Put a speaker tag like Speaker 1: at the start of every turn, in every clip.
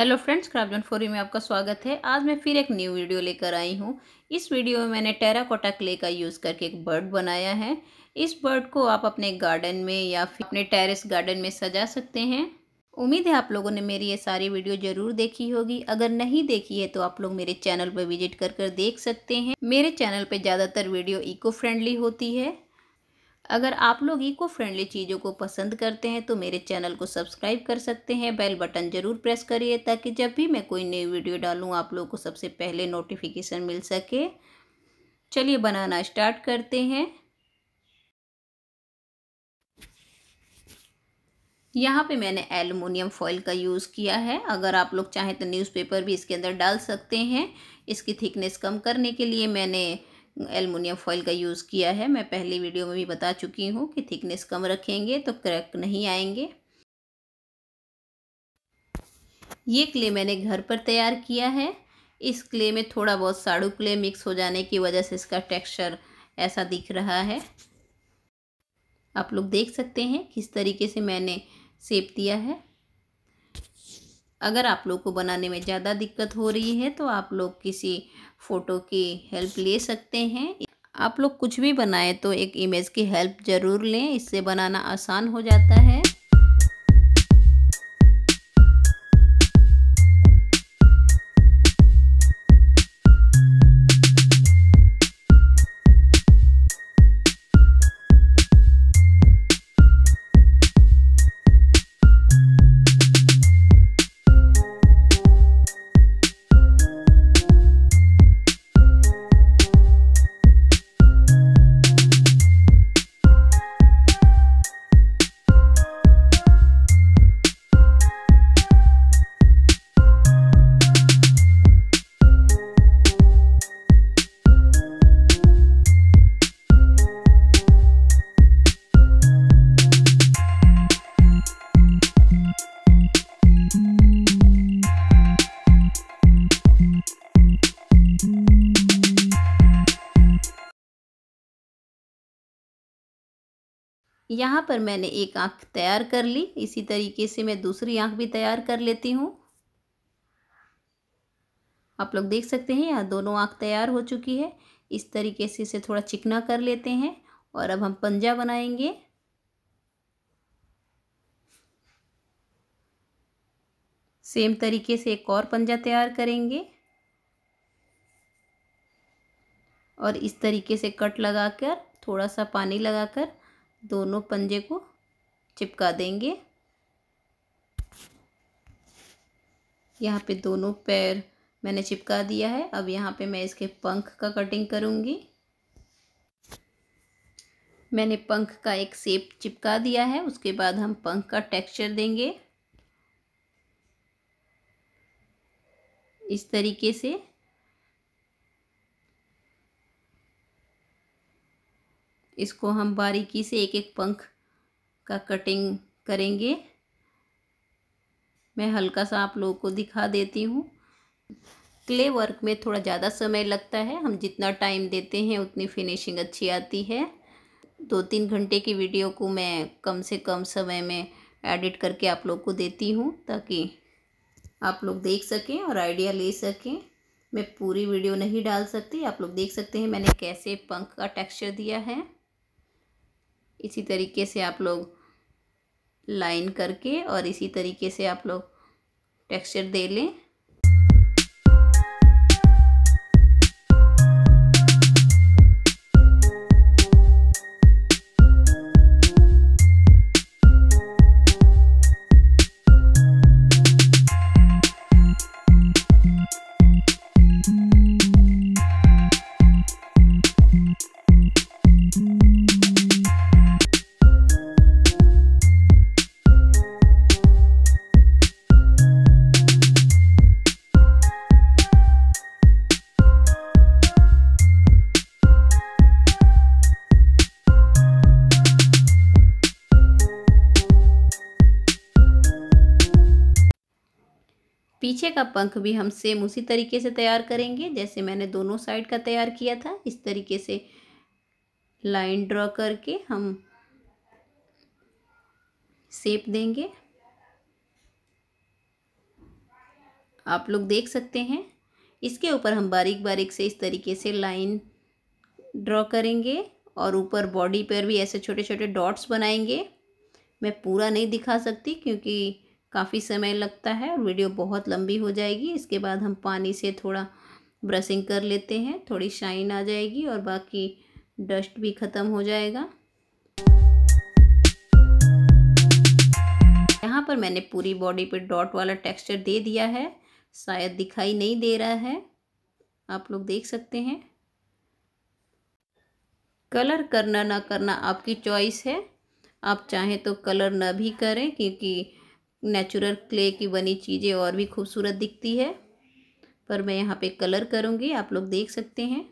Speaker 1: Hello friends, craft फोरी में आपका स्वागत है। आज मैं फिर एक न्यू वीडियो लेकर आई हूँ। इस वीडियो में मैंने टेराकोटा क्ले का यूज़ करके एक बर्ड बनाया है। इस बर्ड को आप अपने गार्डन में या फिर अपने टेरेस गार्डन में सजा सकते हैं। उम्मीद है आप लोगों ने मेरी ये सारी वीडियो ज़रूर देखी होगी। अगर नहीं देखी है तो आप लोग मेरे चैनल पर विज़िट कर कर देख सकते हैं। मेरे चैनल पर ज़्यादातर वीडियो इको फ्रेंडली होती है। अगर आप लोग इको फ्रेंडली चीज़ों को पसंद करते हैं तो मेरे चैनल को सब्सक्राइब कर सकते हैं। बेल बटन ज़रूर प्रेस करिए, ताकि जब भी मैं कोई नई वीडियो डालूँ, आप लोगों को सबसे पहले नोटिफिकेशन मिल सके। चलिए बनाना स्टार्ट करते हैं। यहाँ पे मैंने एलुमिनियम फॉइल का यूज़ किया है। अगर आप लोग चाहें तो न्यूज़पेपर भी इसके अंदर डाल सकते हैं। इसकी थिकनेस कम करने के लिए मैंने एलुमिनियम फॉइल का यूज़ किया है। मैं पहली वीडियो में भी बता चुकी हूँ कि थिकनेस कम रखेंगे तो क्रैक नहीं आएँगे। ये क्ले मैंने घर पर तैयार किया है। इस क्ले में थोड़ा बहुत साड़ू क्ले मिक्स हो जाने की वजह से इसका टेक्सचर ऐसा दिख रहा है। आप लोग देख सकते हैं किस तरीके से मैंने सेप दिया है। अगर आप लोग को बनाने में ज़्यादा दिक्कत हो रही है तो आप लोग किसी फ़ोटो की हेल्प ले सकते हैं। आप लोग कुछ भी बनाएँ तो एक इमेज की हेल्प ज़रूर लें। इससे बनाना आसान हो जाता है। यहाँ पर मैंने एक आँख तैयार कर ली। इसी तरीके से मैं दूसरी आँख भी तैयार कर लेती हूँ। आप लोग देख सकते हैं, यहाँ दोनों आँख तैयार हो चुकी है। इस तरीके से इसे थोड़ा चिकना कर लेते हैं और अब हम पंजा बनाएँगे। सेम तरीके से एक और पंजा तैयार करेंगे। और इस तरीके से कट लगाकर, थोड़ा सा पानी लगाकर दोनों पंजे को चिपका देंगे। यहाँ पे दोनों पैर मैंने चिपका दिया है। अब यहाँ पे मैं इसके पंख का कटिंग करूँगी। मैंने पंख का एक सेप चिपका दिया है। उसके बाद हम पंख का टेक्सचर देंगे। इस तरीके से इसको हम बारीकी से एक एक पंख का कटिंग करेंगे। मैं हल्का सा आप लोगों को दिखा देती हूँ। क्ले वर्क में थोड़ा ज़्यादा समय लगता है। हम जितना टाइम देते हैं, उतनी फिनिशिंग अच्छी आती है। दो तीन घंटे की वीडियो को मैं कम से कम समय में एडिट करके आप लोग को देती हूँ, ताकि आप लोग देख सकें और आइडिया ले सकें। मैं पूरी वीडियो नहीं डाल सकती। आप लोग देख सकते हैं मैंने कैसे पंख का टेक्सचर दिया है। इसी तरीके से आप लोग लाइन करके और इसी तरीके से आप लोग टेक्सचर दे लें। पीछे का पंख भी हम सेम उसी तरीके से तैयार करेंगे, जैसे मैंने दोनों साइड का तैयार किया था। इस तरीके से लाइन ड्रॉ करके हम सेप देंगे। आप लोग देख सकते हैं। इसके ऊपर हम बारीक बारीक से इस तरीके से लाइन ड्रॉ करेंगे और ऊपर बॉडी पर भी ऐसे छोटे छोटे डॉट्स बनाएँगे। मैं पूरा नहीं दिखा सकती क्योंकि काफ़ी समय लगता है और वीडियो बहुत लंबी हो जाएगी। इसके बाद हम पानी से थोड़ा ब्रशिंग कर लेते हैं, थोड़ी शाइन आ जाएगी और बाकी डस्ट भी ख़त्म हो जाएगा। यहाँ पर मैंने पूरी बॉडी पे डॉट वाला टेक्सचर दे दिया है। शायद दिखाई नहीं दे रहा है। आप लोग देख सकते हैं। कलर करना ना करना आपकी चॉइस है। आप चाहें तो कलर ना भी करें क्योंकि नेचुरल क्ले की बनी चीज़ें और भी खूबसूरत दिखती है। पर मैं यहाँ पे कलर करूँगी, आप लोग देख सकते हैं।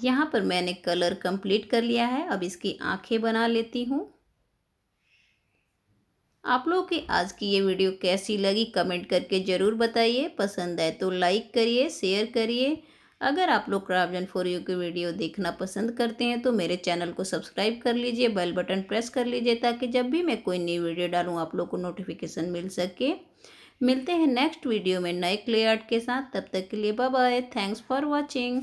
Speaker 1: यहाँ पर मैंने कलर कंप्लीट कर लिया है। अब इसकी आँखें बना लेती हूँ। आप लोगों की आज की ये वीडियो कैसी लगी कमेंट करके ज़रूर बताइए। पसंद आए तो लाइक करिए, शेयर करिए। अगर आप लोग क्राफ्टन फॉर यू की वीडियो देखना पसंद करते हैं तो मेरे चैनल को सब्सक्राइब कर लीजिए, बेल बटन प्रेस कर लीजिए ताकि जब भी मैं कोई नई वीडियो डालूँ आप लोग को नोटिफिकेशन मिल सके। मिलते हैं नेक्स्ट वीडियो में नए क्ले आर्ट के साथ। तब तक के लिए bye bye thanks for watching.